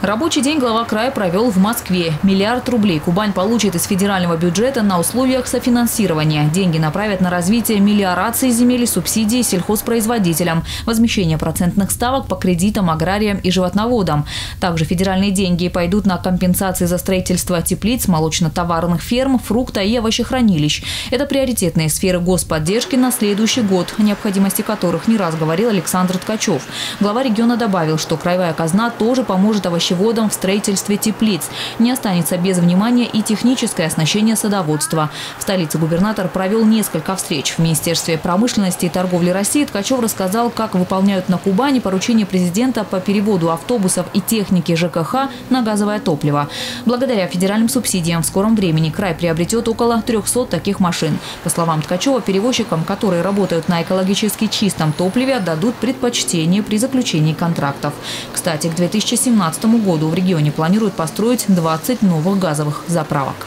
Рабочий день глава края провел в Москве. Миллиард рублей Кубань получит из федерального бюджета на условиях софинансирования. Деньги направят на развитие мелиорации земель и субсидии сельхозпроизводителям, возмещение процентных ставок по кредитам аграриям и животноводам. Также федеральные деньги пойдут на компенсации за строительство теплиц, молочно-товарных ферм, фрукта и овощехранилищ. Это приоритетные сферы господдержки на следующий год, о необходимости которых не раз говорил Александр Ткачев. Глава региона добавил, что краевая казна тоже поможет овощ овощеводом в строительстве теплиц. Не останется без внимания и техническое оснащение садоводства. В столице губернатор провел несколько встреч. В Министерстве промышленности и торговли России Ткачев рассказал, как выполняют на Кубани поручение президента по переводу автобусов и техники ЖКХ на газовое топливо. Благодаря федеральным субсидиям в скором времени край приобретет около 300 таких машин. По словам Ткачева, перевозчикам, которые работают на экологически чистом топливе, отдадут предпочтение при заключении контрактов. Кстати, к 2017 году в регионе планируют построить 20 новых газовых заправок.